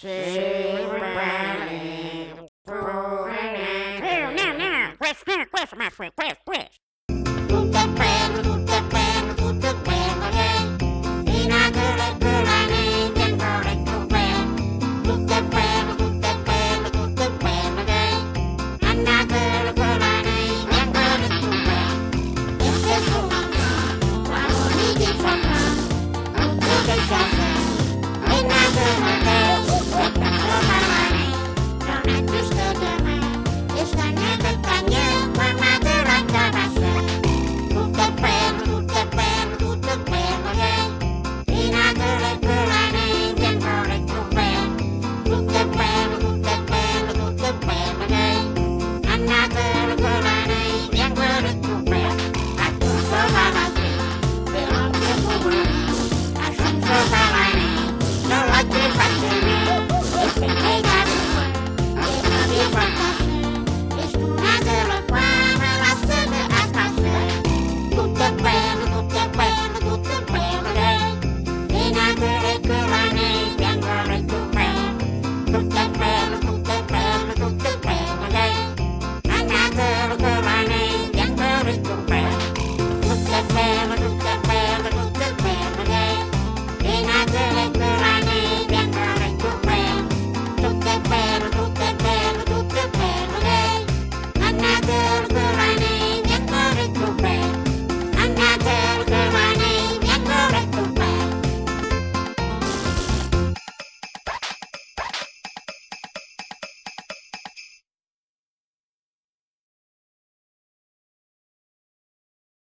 She Now, now, quest, quest, my friend, quest, quest. down just.